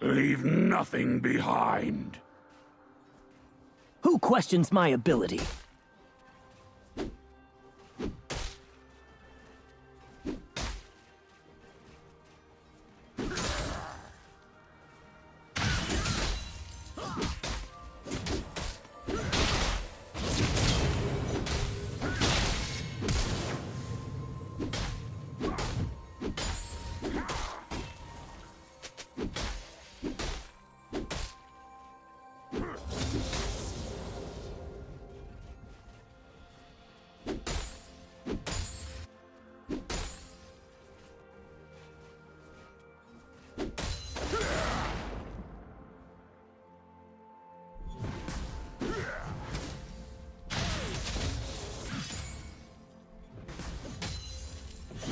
Leave nothing behind. Who questions my ability?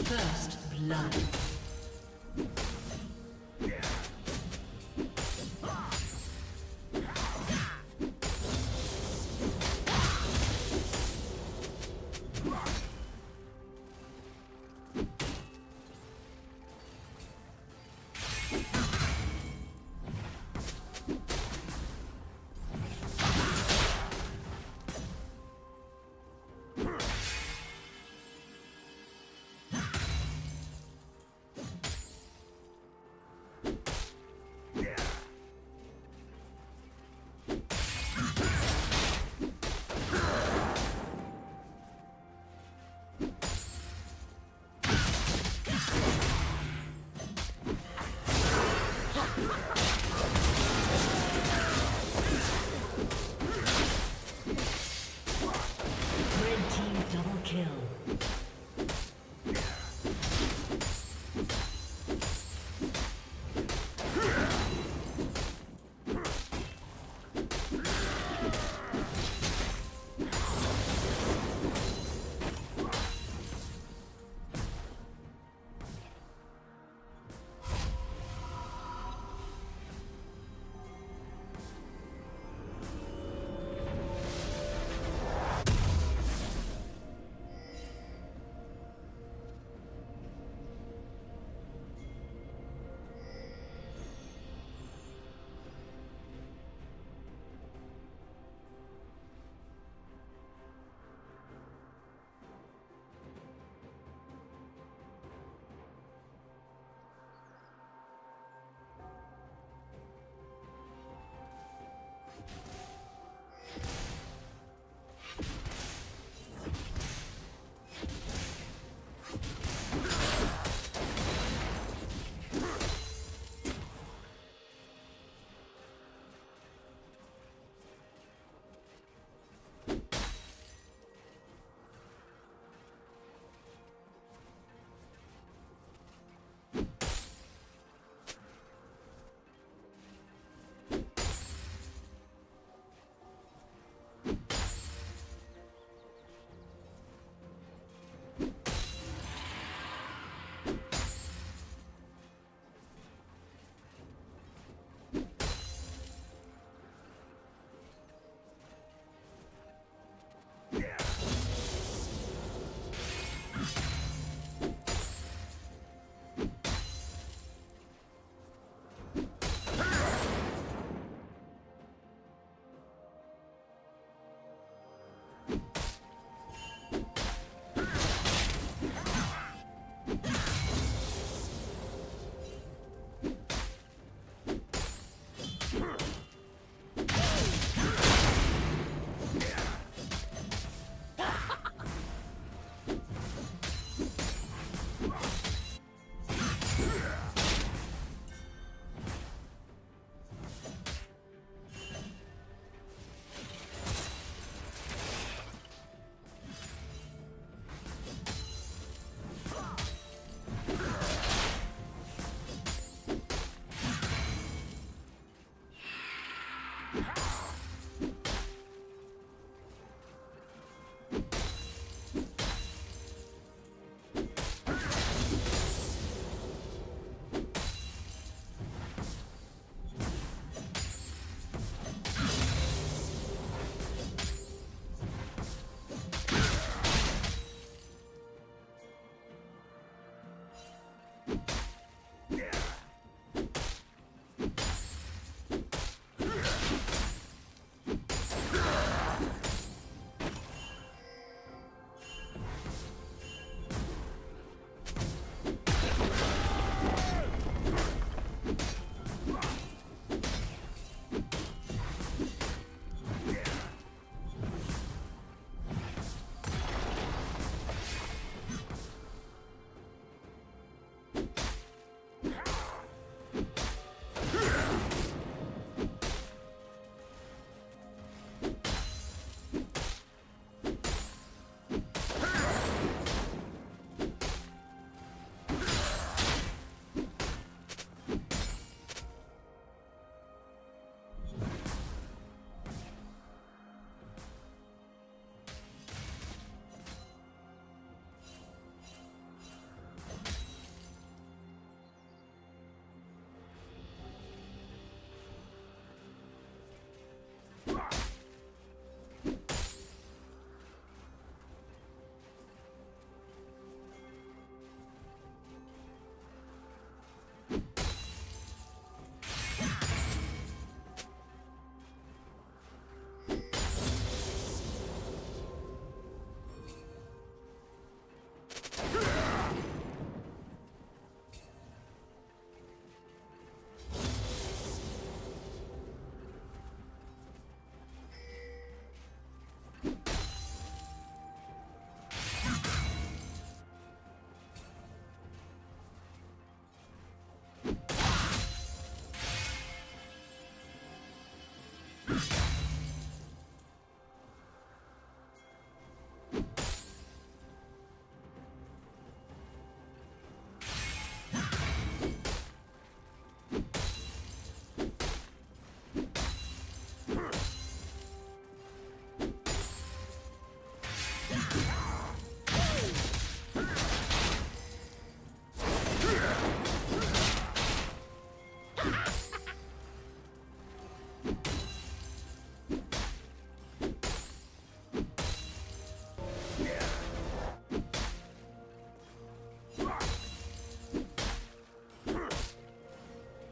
First blood.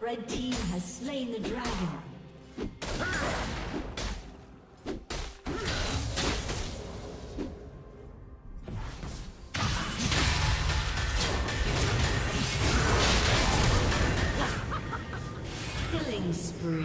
Red team has slain the dragon. Killing spree.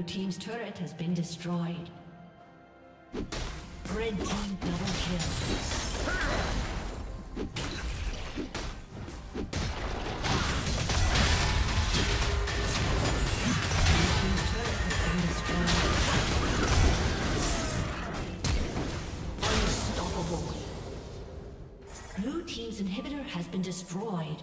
Blue team's turret has been destroyed. Red team double kill. Unstoppable. Blue team's inhibitor has been destroyed.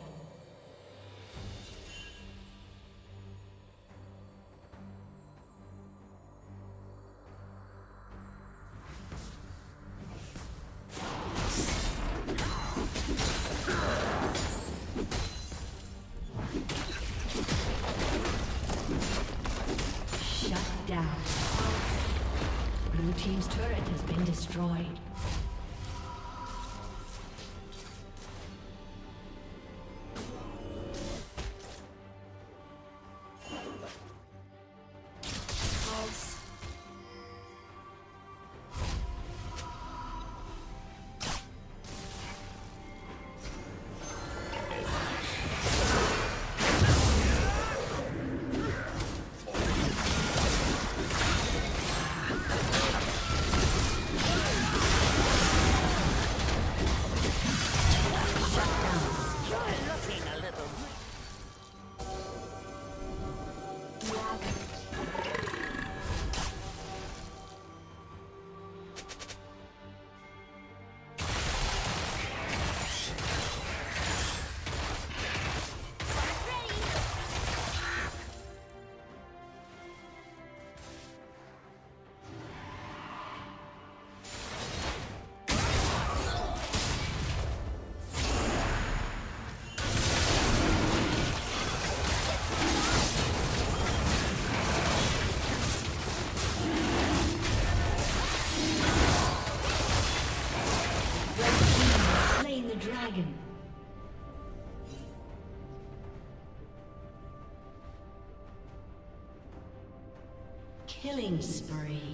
Killing spree.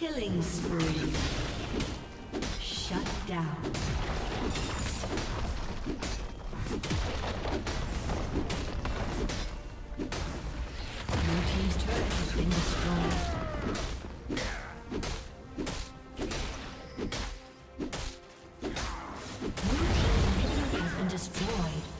Killing spree. Shut down. Blue team's turret has been destroyed. Blue team's inhibitor has been destroyed.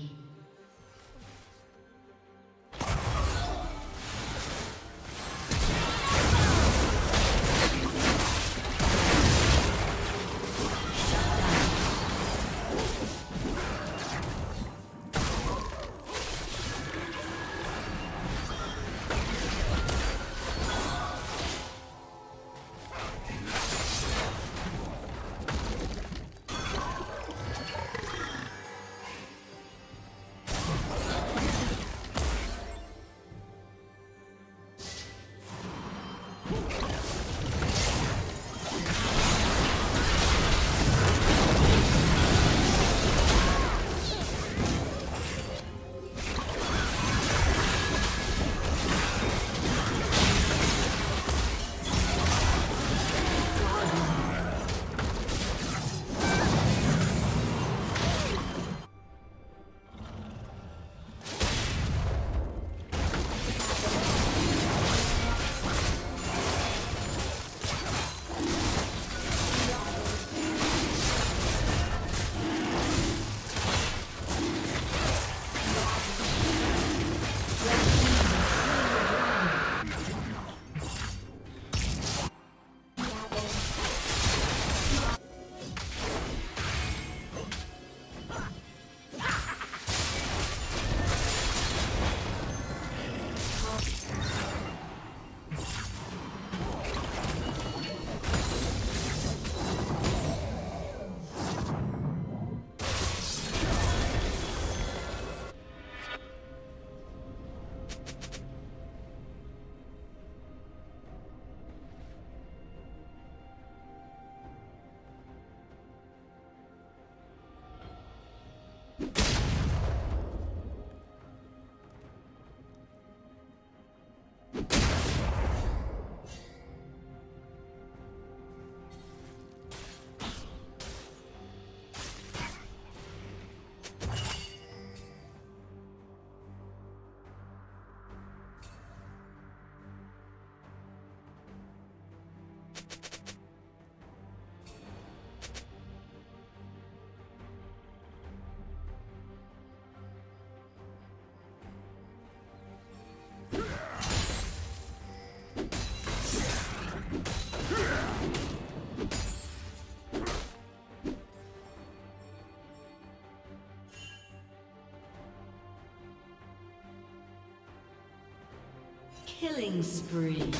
Killing spree.